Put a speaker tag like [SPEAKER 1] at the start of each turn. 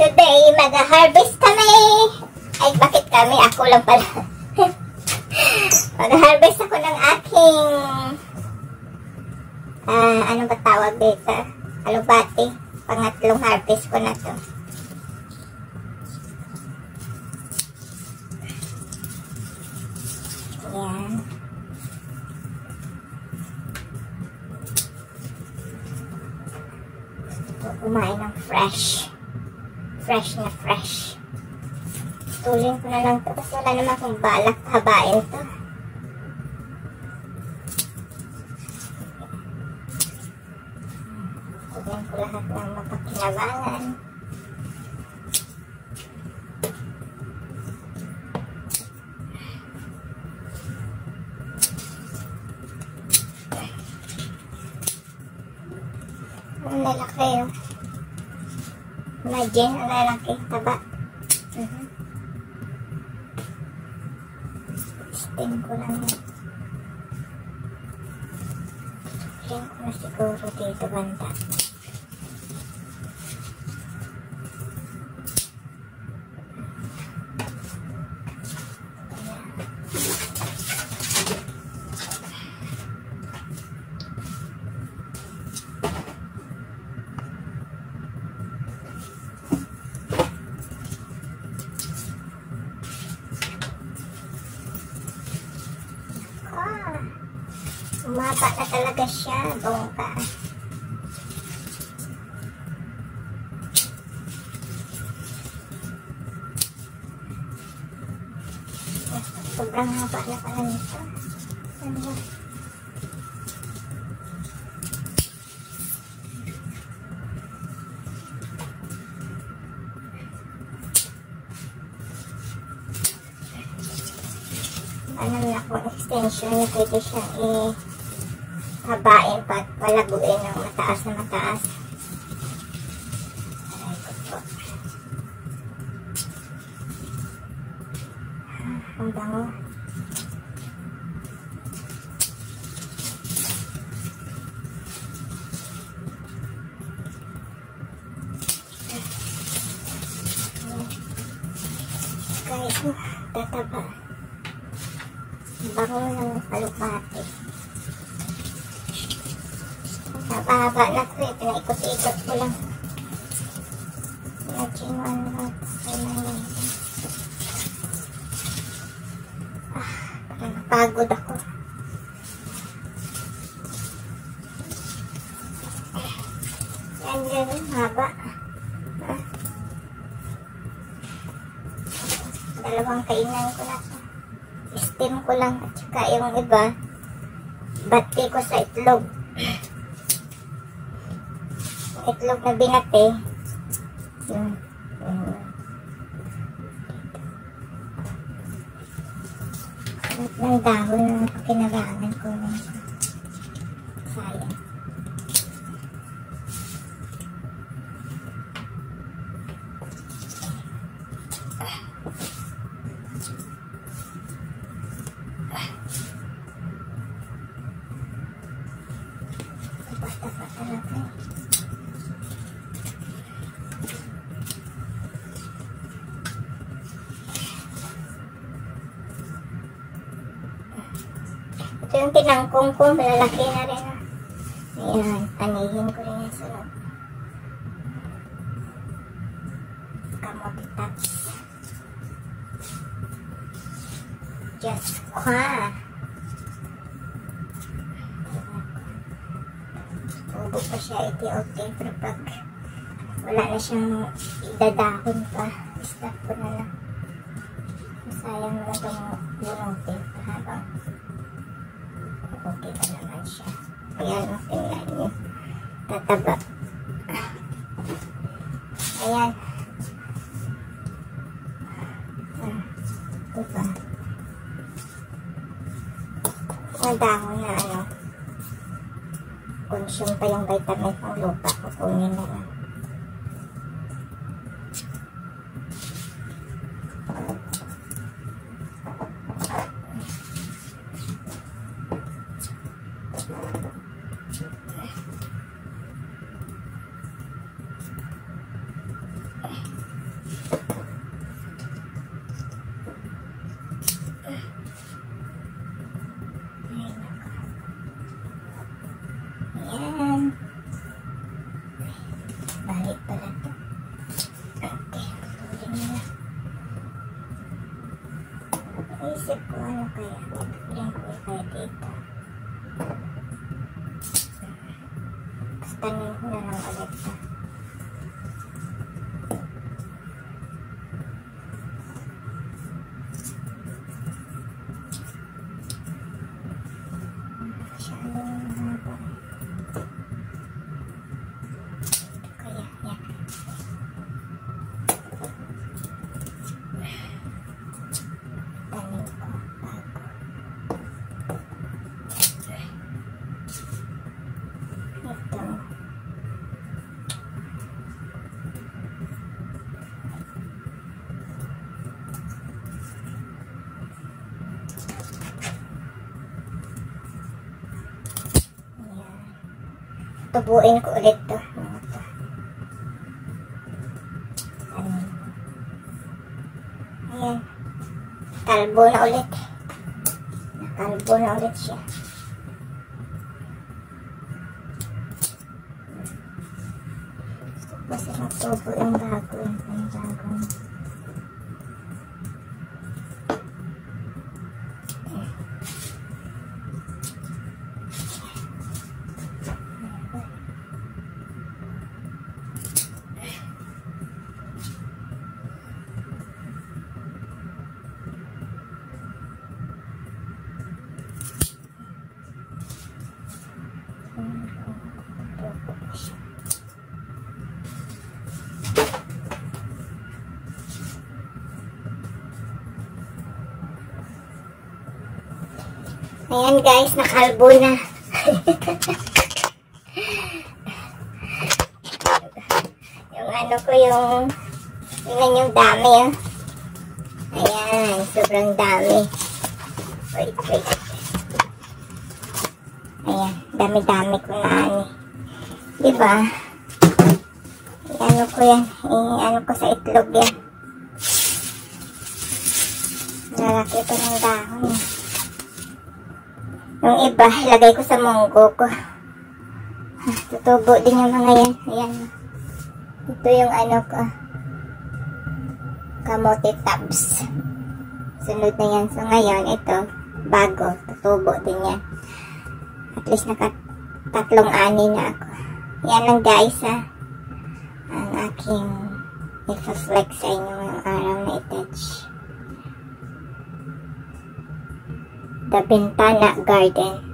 [SPEAKER 1] today, mag-harvest kami. Ay, bakit kami? Ako lang pala. mag-harvest ako ng aking ah, ano ba tawag dito? Alubati. Pangatlong harvest ko na to. Yan. Kumain ng fresh. Fresh na fresh. Tulin ko na lang to kasi wala naman akong balak habain to. Kunin ko lahat ng mapakinabangan. Ang lalaki yun. Imagine, ang lalaki. Taba. Mhm. Stem ko lang yun. Stem ko na siguro dito banda. Ah, umaba na talaga siya, bongka. Sobrang haba na pala nito. Ano ano na ako extension na pwede siyang i-habain pa palaguin ng mataas na mataas. Aray ko po. Ang bango. Kahit tataba. Bango ng alupati. Napahaba na ko eh. Pinaikot-ikot ko lang. Ano ba ito. Ah, parang napagod ako. Yan yan, haba. Ah. Dalawang kainan ko na to steam ko lang at saka yung iba bati ko sa itlog itlog na binati yun yun. Sarap ng dahon ng kinabangan ko sayang basta pa talaga eh. Ito yung tinangkong ko, malalaki na rin. ah. Ayan, anihin ko rin yung sunod. Kamote tops. Just kwa. Ubo pa siya iti-okay pero pag wala na siyang idadahon pa, stop ko na lang. Sayang na itong bunutin habang pa naman siya. Ayan, tingnan niyo. Tataba. Ayan. Ah, diba? Ang dahon na ano. Consume pa yung vitamin ng lupa. Kukunin na lang. Ayan. Balik pala ito. Okay. Isip ko ano kaya. Ilagay ko dito. Tapos tanin na lang ulit ito. Tubuin ko ulit to. Ayan. Kalbo na ulit. Nakalbo na ulit siya. Basta matubo yung bago yung panibagong. Ayan guys, nakalbo na. yung ano ko yung, tingnan yung dami ah. Ayan, sobrang dami. Wait, wait. Ayan, dami-dami ko na ano. Diba? Ano ko yan, ano ko sa itlog yan. Lalaki pa ng dahon eh. Yung iba, ilagay ko sa munggo ko. Tutubo din yung mga yan. Ayan. Ito yung ano ko. Kamote tabs. Sunod na yan. So ngayon, ito, bago. Tutubo din yan. At least naka tatlong ani na ako. Yan lang guys ha. Ang aking i-flex sa inyo ngayong araw na i-touch. The Bintana Garden.